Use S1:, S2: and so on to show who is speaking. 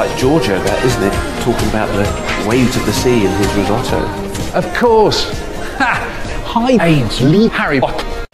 S1: like Giorgio, that isn't it? Talking about the waves of the sea in his risotto.
S2: Of course. Ha! Hi, Ainsley, Harriott.